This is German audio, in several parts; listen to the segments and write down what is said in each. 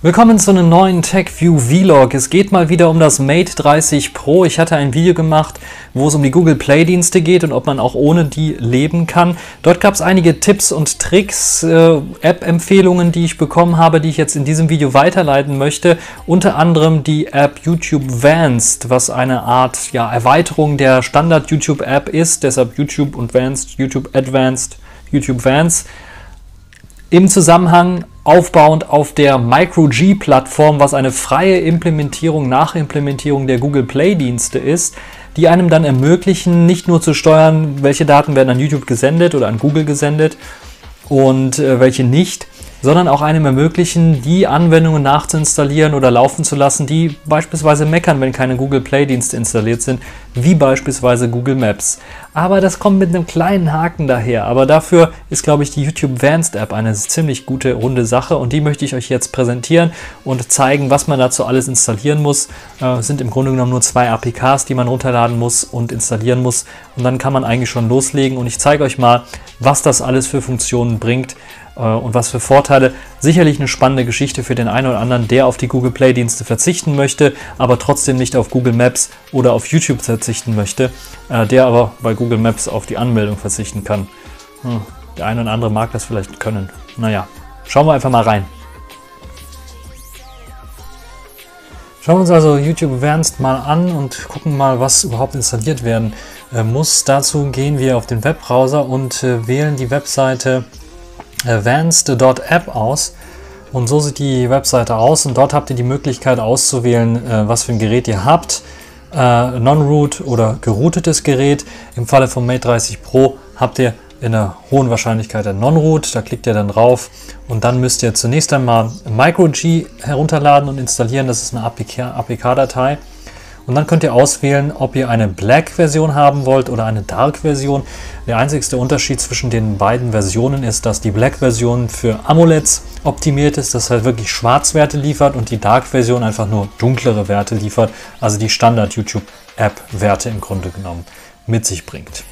Willkommen zu einem neuen TechView Vlog. Es geht mal wieder um das Mate 30 Pro. Ich hatte ein Video gemacht, wo es um die Google Play Dienste geht und ob man auch ohne die leben kann. Dort gab es einige Tipps und Tricks, äh, App-Empfehlungen, die ich bekommen habe, die ich jetzt in diesem Video weiterleiten möchte. Unter anderem die App YouTube Vanced, was eine Art ja, Erweiterung der Standard YouTube App ist. Deshalb YouTube und Vanced, YouTube Advanced, YouTube Vanced. Im Zusammenhang aufbauend auf der MicroG-Plattform, was eine freie Implementierung, Nachimplementierung der Google Play-Dienste ist, die einem dann ermöglichen, nicht nur zu steuern, welche Daten werden an YouTube gesendet oder an Google gesendet und äh, welche nicht, sondern auch einem ermöglichen, die Anwendungen nachzuinstallieren oder laufen zu lassen, die beispielsweise meckern, wenn keine Google Play-Dienste installiert sind, wie beispielsweise Google Maps. Aber das kommt mit einem kleinen Haken daher. Aber dafür ist, glaube ich, die YouTube Vanced App eine ziemlich gute, runde Sache und die möchte ich euch jetzt präsentieren und zeigen, was man dazu alles installieren muss. Äh, sind im Grunde genommen nur zwei APKs, die man runterladen muss und installieren muss und dann kann man eigentlich schon loslegen und ich zeige euch mal, was das alles für Funktionen bringt und was für Vorteile. Sicherlich eine spannende Geschichte für den einen oder anderen, der auf die Google Play Dienste verzichten möchte, aber trotzdem nicht auf Google Maps oder auf YouTube verzichten möchte, äh, der aber bei Google Maps auf die Anmeldung verzichten kann. Hm, der eine oder andere mag das vielleicht können. Naja, schauen wir einfach mal rein. Schauen wir uns also YouTube Advanced mal an und gucken mal, was überhaupt installiert werden äh, muss. Dazu gehen wir auf den Webbrowser und wählen die Webseite advanced.app aus. Und so sieht die Webseite aus und dort habt ihr die Möglichkeit auszuwählen, äh, was für ein Gerät ihr habt. Äh, Non-Root oder geroutetes Gerät. Im Falle vom Mate 30 Pro habt ihr in der hohen Wahrscheinlichkeit ein Non-Root. Da klickt ihr dann drauf und dann müsst ihr zunächst einmal MicroG herunterladen und installieren. Das ist eine APK-Datei. APK und dann könnt ihr auswählen, ob ihr eine Black-Version haben wollt oder eine Dark-Version. Der einzigste Unterschied zwischen den beiden Versionen ist, dass die Black-Version für AMOLEDs optimiert ist, das halt wirklich Schwarzwerte liefert und die Dark-Version einfach nur dunklere Werte liefert, also die Standard-YouTube-App-Werte im Grunde genommen mit sich bringt.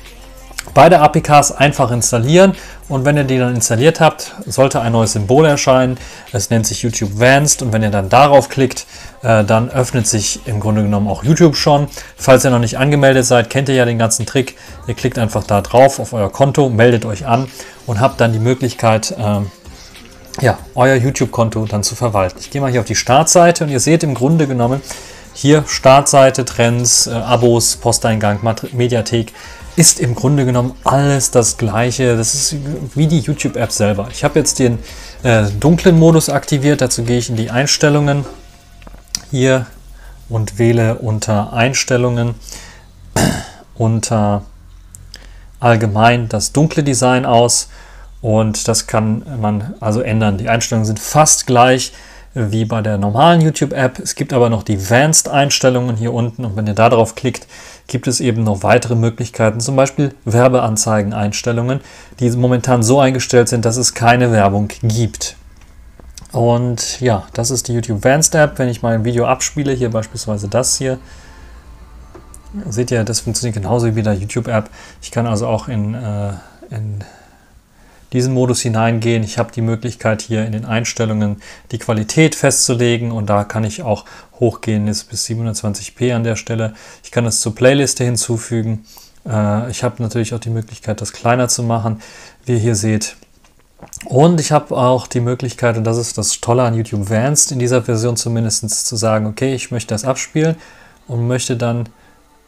Beide APKs einfach installieren und wenn ihr die dann installiert habt, sollte ein neues Symbol erscheinen. Es nennt sich YouTube Vanced und wenn ihr dann darauf klickt, äh, dann öffnet sich im Grunde genommen auch YouTube schon. Falls ihr noch nicht angemeldet seid, kennt ihr ja den ganzen Trick. Ihr klickt einfach da drauf auf euer Konto, meldet euch an und habt dann die Möglichkeit, ähm, ja, euer YouTube-Konto dann zu verwalten. Ich gehe mal hier auf die Startseite und ihr seht im Grunde genommen hier Startseite, Trends, äh, Abos, Posteingang, Mediathek ist im Grunde genommen alles das gleiche. Das ist wie die YouTube-App selber. Ich habe jetzt den äh, dunklen Modus aktiviert. Dazu gehe ich in die Einstellungen hier und wähle unter Einstellungen unter allgemein das dunkle Design aus und das kann man also ändern. Die Einstellungen sind fast gleich wie bei der normalen YouTube-App. Es gibt aber noch die Advanced-Einstellungen hier unten und wenn ihr da drauf klickt, gibt es eben noch weitere Möglichkeiten, zum Beispiel Werbeanzeigen-Einstellungen, die momentan so eingestellt sind, dass es keine Werbung gibt. Und ja, das ist die YouTube Advanced App. Wenn ich mal ein Video abspiele, hier beispielsweise das hier, seht ihr, das funktioniert genauso wie bei der YouTube-App. Ich kann also auch in, äh, in diesen Modus hineingehen. Ich habe die Möglichkeit hier in den Einstellungen die Qualität festzulegen und da kann ich auch hochgehen jetzt bis 720p an der Stelle. Ich kann es zur Playliste hinzufügen. Äh, ich habe natürlich auch die Möglichkeit, das kleiner zu machen, wie ihr hier seht. Und ich habe auch die Möglichkeit, und das ist das Tolle an YouTube Advanced in dieser Version zumindest, zu sagen, okay, ich möchte das abspielen und möchte dann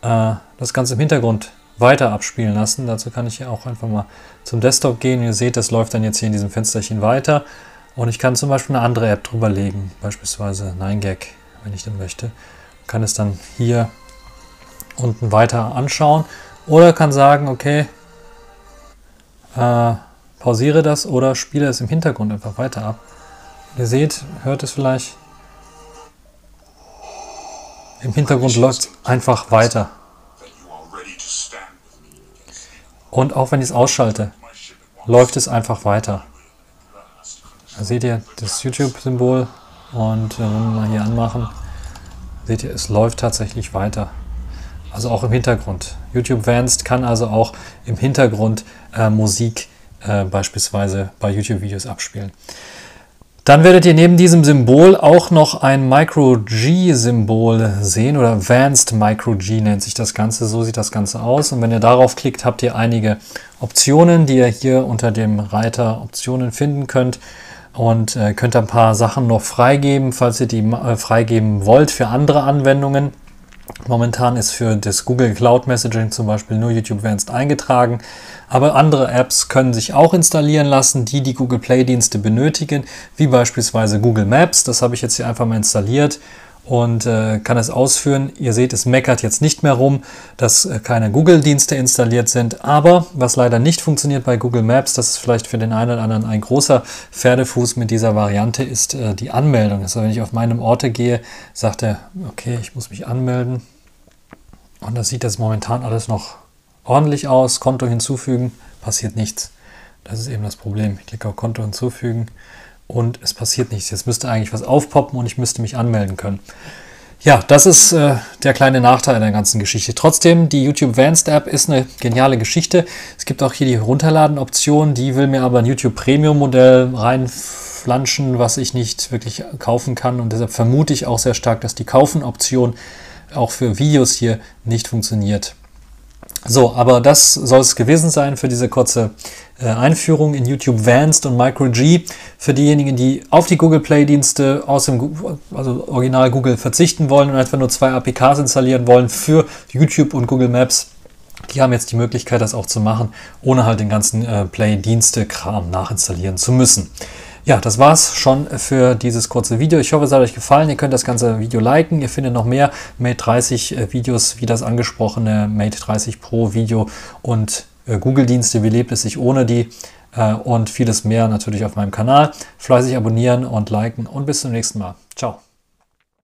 äh, das Ganze im Hintergrund weiter abspielen lassen. Dazu kann ich hier auch einfach mal zum Desktop gehen. Ihr seht, das läuft dann jetzt hier in diesem Fensterchen weiter. Und ich kann zum Beispiel eine andere App drüber legen, beispielsweise 9gag, wenn ich denn möchte. Kann es dann hier unten weiter anschauen oder kann sagen, okay, äh, pausiere das oder spiele es im Hintergrund einfach weiter ab. ihr seht, hört es vielleicht, im Hintergrund läuft einfach weiter. Und auch wenn ich es ausschalte, läuft es einfach weiter. Da seht ihr das YouTube-Symbol und äh, wenn wir mal hier anmachen, seht ihr, es läuft tatsächlich weiter. Also auch im Hintergrund. YouTube Vanced kann also auch im Hintergrund äh, Musik äh, beispielsweise bei YouTube-Videos abspielen. Dann werdet ihr neben diesem Symbol auch noch ein Micro-G-Symbol sehen oder Advanced Micro-G nennt sich das Ganze. So sieht das Ganze aus. Und wenn ihr darauf klickt, habt ihr einige Optionen, die ihr hier unter dem Reiter Optionen finden könnt und äh, könnt ein paar Sachen noch freigeben, falls ihr die äh, freigeben wollt für andere Anwendungen. Momentan ist für das Google Cloud Messaging zum Beispiel nur YouTube Advanced eingetragen, aber andere Apps können sich auch installieren lassen, die die Google Play Dienste benötigen, wie beispielsweise Google Maps. Das habe ich jetzt hier einfach mal installiert und äh, kann es ausführen. Ihr seht, es meckert jetzt nicht mehr rum, dass äh, keine Google-Dienste installiert sind. Aber was leider nicht funktioniert bei Google Maps, das ist vielleicht für den einen oder anderen ein großer Pferdefuß mit dieser Variante, ist äh, die Anmeldung. Also wenn ich auf meinem Orte gehe, sagt er, okay, ich muss mich anmelden. Und da sieht das momentan alles noch ordentlich aus. Konto hinzufügen, passiert nichts. Das ist eben das Problem. Ich klicke auf Konto hinzufügen und es passiert nichts. Jetzt müsste eigentlich was aufpoppen und ich müsste mich anmelden können. Ja, das ist äh, der kleine Nachteil der ganzen Geschichte. Trotzdem, die YouTube Advanced App ist eine geniale Geschichte. Es gibt auch hier die Runterladen-Option, die will mir aber ein YouTube Premium-Modell reinflanschen, was ich nicht wirklich kaufen kann. Und deshalb vermute ich auch sehr stark, dass die Kaufen-Option auch für Videos hier nicht funktioniert. So, aber das soll es gewesen sein für diese kurze äh, Einführung in YouTube Vanced und Micro G. Für diejenigen, die auf die Google Play Dienste aus dem also Original Google verzichten wollen und einfach nur zwei APKs installieren wollen für YouTube und Google Maps. Die haben jetzt die Möglichkeit, das auch zu machen, ohne halt den ganzen äh, Play-Dienste-Kram nachinstallieren zu müssen. Ja, das war's schon für dieses kurze Video. Ich hoffe, es hat euch gefallen. Ihr könnt das ganze Video liken. Ihr findet noch mehr Mate 30 äh, Videos wie das angesprochene Mate 30 Pro Video und äh, Google-Dienste. Wie lebt es sich ohne die? Äh, und vieles mehr natürlich auf meinem Kanal. Fleißig abonnieren und liken und bis zum nächsten Mal. Ciao.